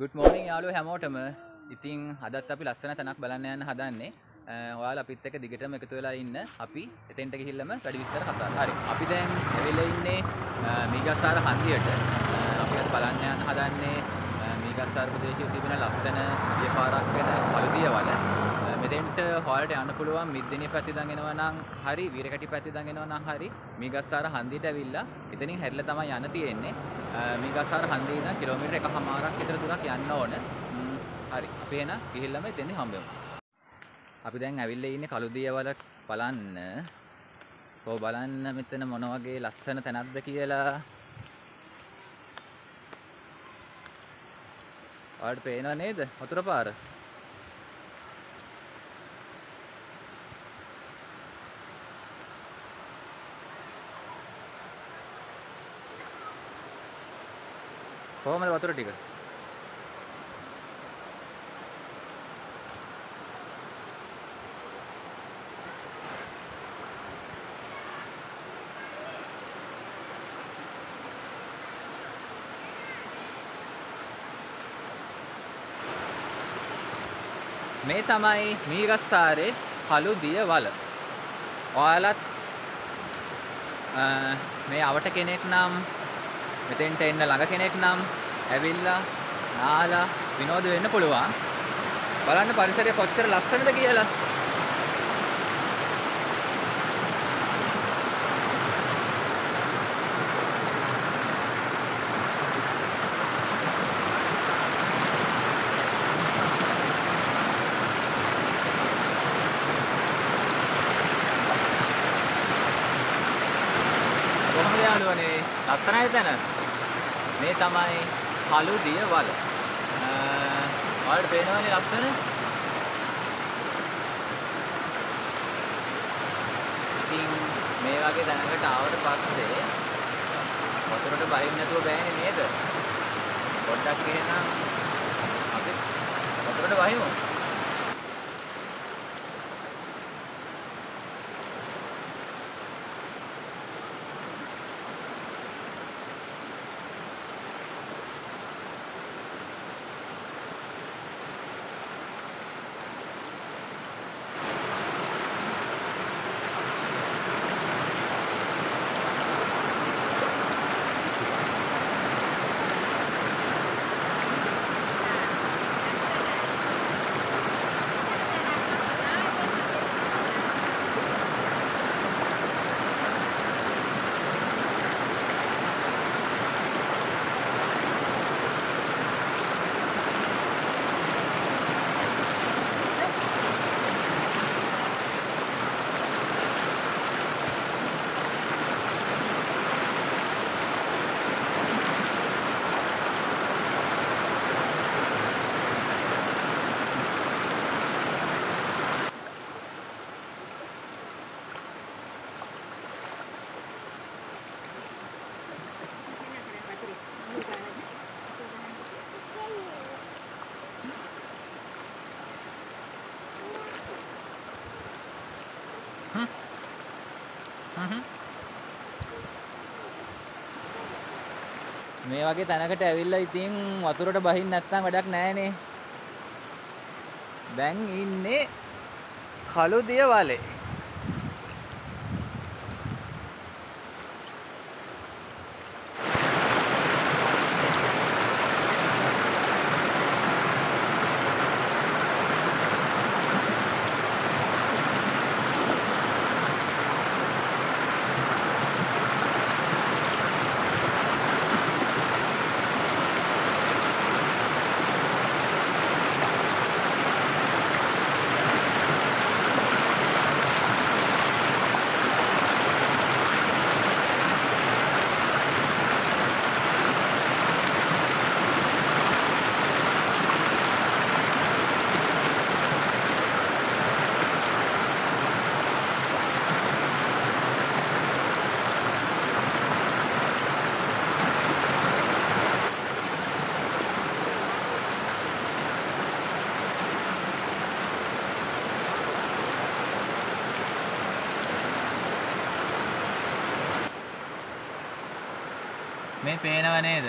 Good මෝනිින් යාලු හැමෝටම. ඉතින් අදත් අපි ලස්සන තැනක් බලන්න යන්න හදන්නේ. ඔයාල අපිත් එක දිගටම එකතු වෙලා ඉන්න අපි එතෙන්ට ගිහිල්ලම වැඩි විස්තර කතා හරි. අපි දැන් ඇවිල්ලා ඉන්නේ මීගස්සාර හන්දියට. අපි අද බලන්න යන්න හදන්නේ මීගස්සාර ප්‍රදේශයේ තිබෙන ලස්සන ගිය පාරක් වෙන පළුදියවල මෙතෙන්ට හොල්ට යන්න පුළුවන් මිද්දෙනිය පැති දන් එනවා නම් හරි වීරකැටි පැති දන් එනවා නම් හරි. මීගස්සාර හන්දියට ඇවිල්ලා එතනින් හැරිලා තමයි යන්න තියෙන්නේ. මීගස්සාර හන්දිය ඉඳන් කිලෝමීටර් එකහමාරක් විතර දුරක් යන්න ඕන. හරි. අපි එන ගිහිල්ලාම එතෙන්දී හම්බෙමු අපි දැන් ඇවිල්ලා ඉන්නේ කළුදියවල බලන්න. කො බලන්න මෙතන මොන වගේ ලස්සන තැනක්ද කියලා. ඔයාලට පේනව නේද? වතුර පාර? කොහමද වතුර ටික මේ තමයි මීගස්සාරේ කළු දිය වල. ඔයාලත් මේ අවට කෙනෙක් නම් මෙතෙන්ට එන්න ළඟ කෙනෙක් නම් ඇවිල්ලා නාලා විනෝද වෙන්න පුළුවන්. බලන්න පරිසරය කොච්චර ලස්සනද කියලා. කොහොමද යාළුවනේ ලස්සනයි තැන මේ තමයි කළු දිය වල ඔයාලට පේනවනේ ලස්සන? ඉතින් මේ වගේ තැනකට ආවට පස්සේ වතුරට බහින්න නැතුව බෑනේ නේද? පොඩ්ඩක් එහෙනම් අපි වතුරට බහිමු. මේ වගේ තැනකට ඇවිල්ලා ඉතින් වතුරට බහින්න නැත්නම් වැඩක් නැහැනේ. දැන් ඉන්නේ කළුදිය වලේ. මේ පේනව නේද?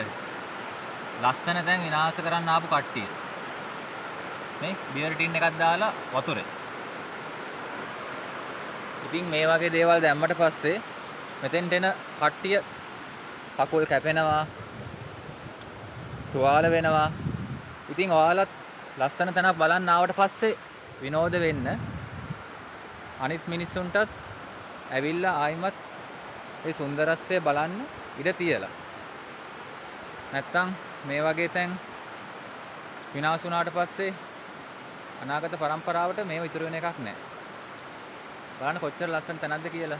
ලස්සන තැන් විනාශ කරන්න ආපු කට්ටිය. මේ බියර් ටින් එකක් දාලා වතුරේ. ඉතින් මේ වගේ දේවල් දැම්මට පස්සේ මෙතෙන්ට එන කට්ටිය කකුල් කැපෙනවා තුවාල වෙනවා ඉතින් ඔයාලත් ලස්සන තැනක් බලන්න ආවට පස්සේ විනෝද වෙන්න අනිත් මිනිස්සුන්ටත් ඇවිල්ලා ආයිමත් ඒ සුන්දරත්වය බලන්න ඉඩ තියලා නැත්තම් මේ වගේ තැන් විනාශ වුණාට පස්සේ අනාගත පරම්පරාවට මේව ඉතුරු වෙන එකක් නැහැ බලන්න කොච්චර ලස්සන තැනක්ද කියලා.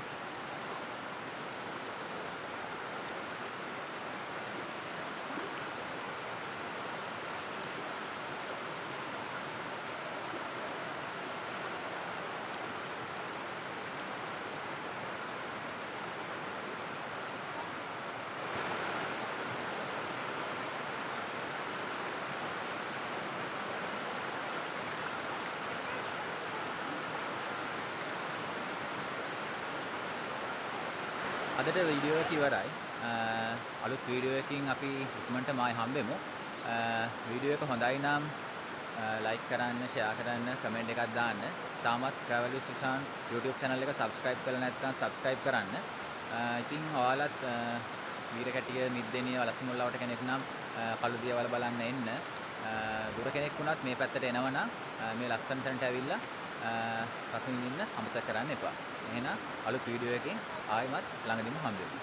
අදට වීඩියෝ එක ඉවරයි. අලුත් වීඩියෝ එකකින් අපි ඉක්මනට මායි හම්බෙමු. වීඩියෝ එක හොඳයි නම් ලයික් කරන්න, ෂෙයා කරන්න, කමෙන්ට් එකක් දාන්න. තාමත් travel with Susan YouTube channel එක subscribe කරලා නැත්නම් subscribe කරන්න. ඉතින් ඔයාලත් වීර කැටිය මිද්දෙනිය වලස්සු මුල්ලවට කෙනෙක් නම් කළු දියවල බලන්න එන්න. දුර කෙනෙක් වුණත් මේ පැත්තට එනවනම් මේ ලස්සන තැනට ඇවිල්ලා රස විඳින්න අමතක කරන්න එපා. එහෙනම් අලුත් වීඩියෝ එකකින් ආයෙමත් ළඟදිම හම්බෙමු.